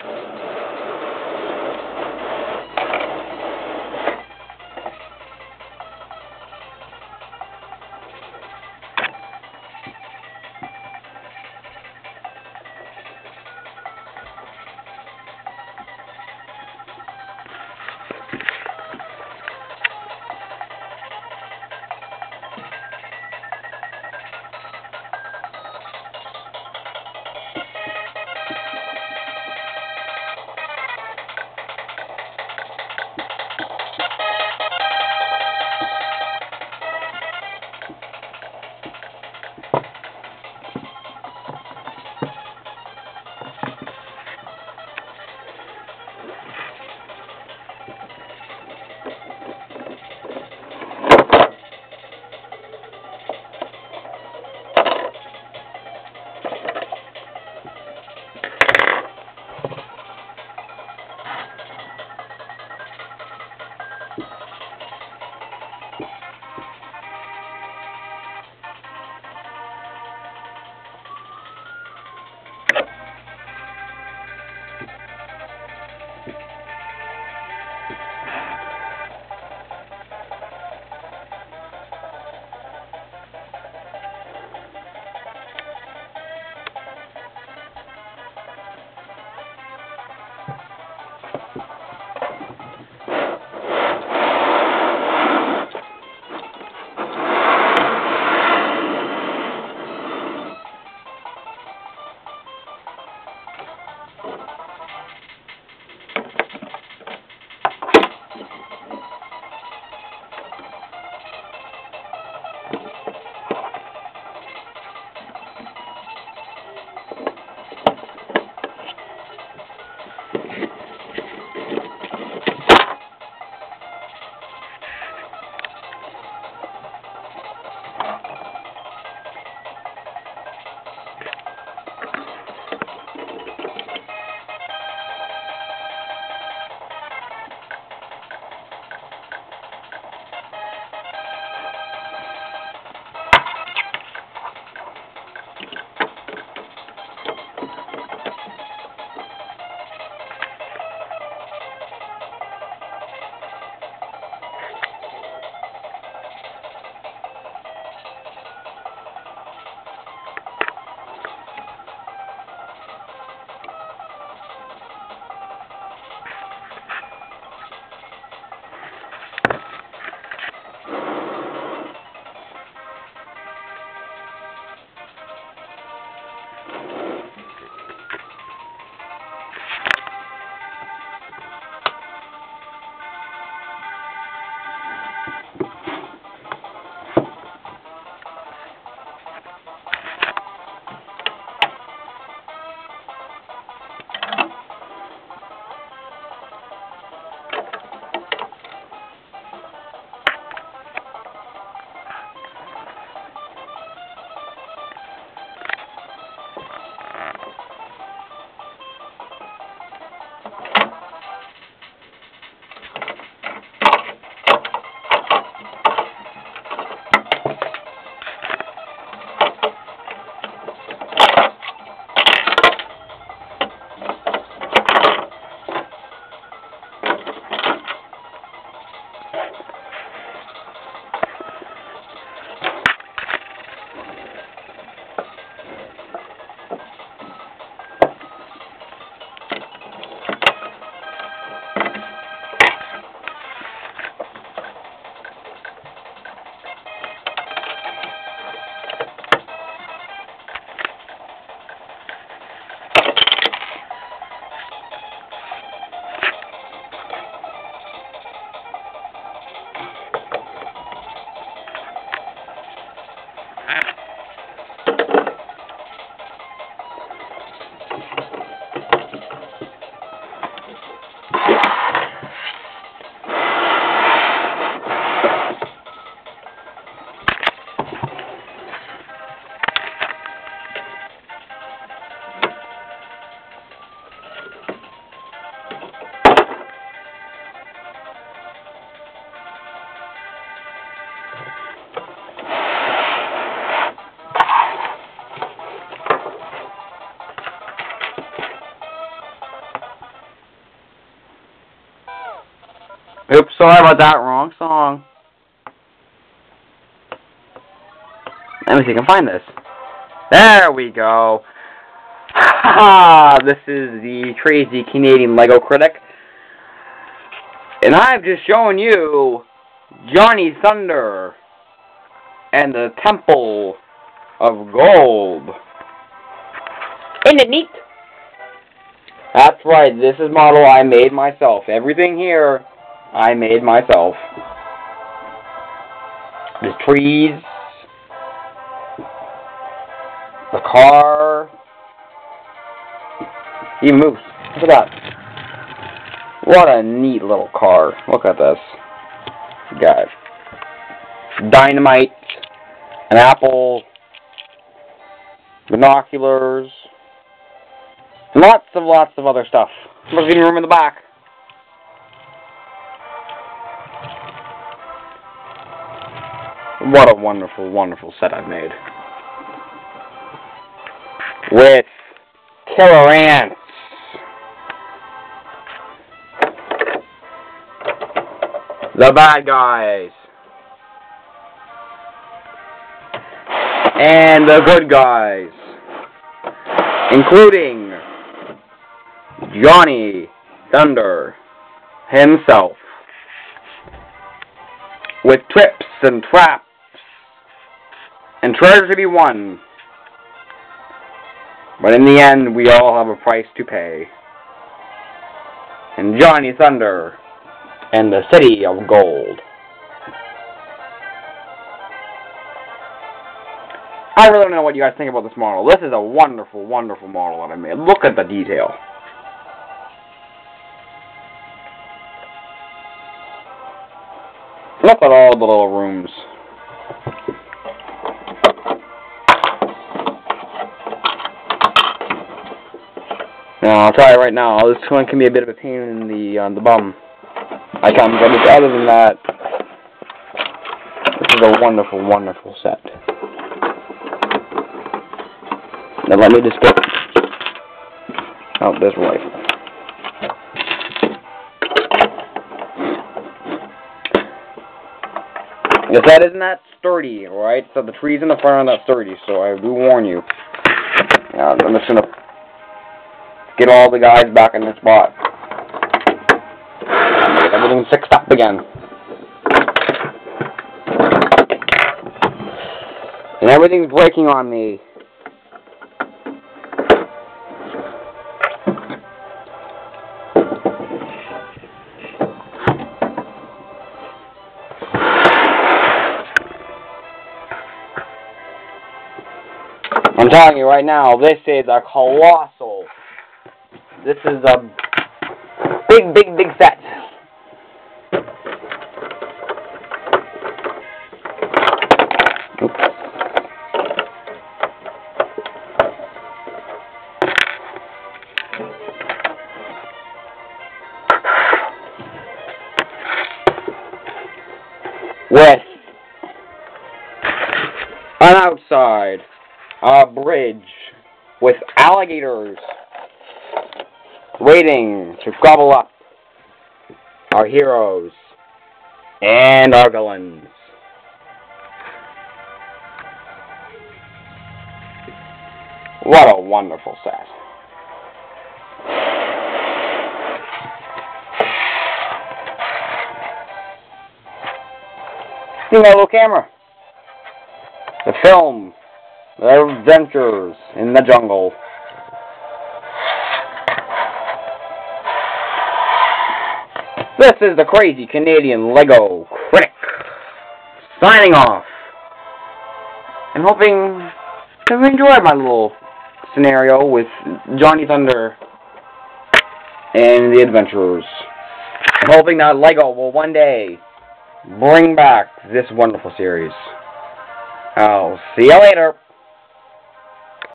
Thank you. Sorry about that. Wrong song. Let me see if I can find this. There we go. Ha This is the crazy Canadian Lego critic. And I've just shown you Johnny Thunder and the Temple of Gold. Isn't it neat? That's right, this is model I made myself. Everything here, I made myself. The trees, the car, even moves. Look at that. What a neat little car. Look at this. Got dynamite, an apple, binoculars, lots of lots of other stuff. There's even room in the back. What a wonderful, wonderful set I've made. With killer ants. The bad guys. And the good guys. Including Johnny Thunder himself. With trips and traps and treasure to be won. But in the end, we all have a price to pay. And Johnny Thunder and the City of Gold. I really don't know what you guys think about this model. This is a wonderful, wonderful model that I made. Look at the detail. Look at all the little rooms. Now, I'll try it right now. This one can be a bit of a pain in the on the bum. I can't, but other than that, this is a wonderful, wonderful set. Now let me just get oh, out this rifle. The set isn't that sturdy, right? So the trees in the front are not sturdy, so I do warn you. Now, I'm just gonna get all the guys back in their spot. Get everything fixed up again. And everything's breaking on me. I'm telling you right now, this is a colossal. This is a big, big, big set. Oops. With an outside a bridge with alligators waiting to gobble up our heroes and our villains. What a wonderful set. See my little camera. The film their adventures in the jungle. This is the crazy Canadian Lego critic signing off and hoping to enjoy my little scenario with Johnny Thunder and the adventurers. I'm hoping that Lego will one day bring back this wonderful series. I'll see you later.